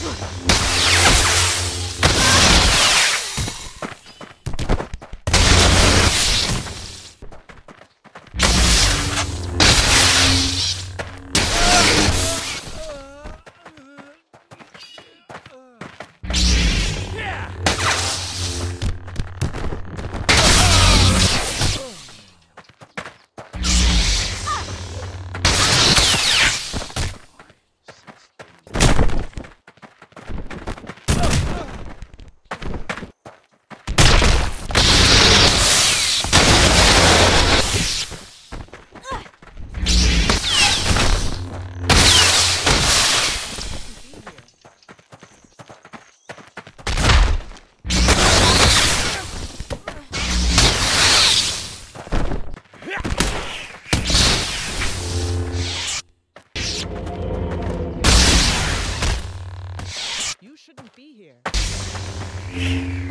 何? Here.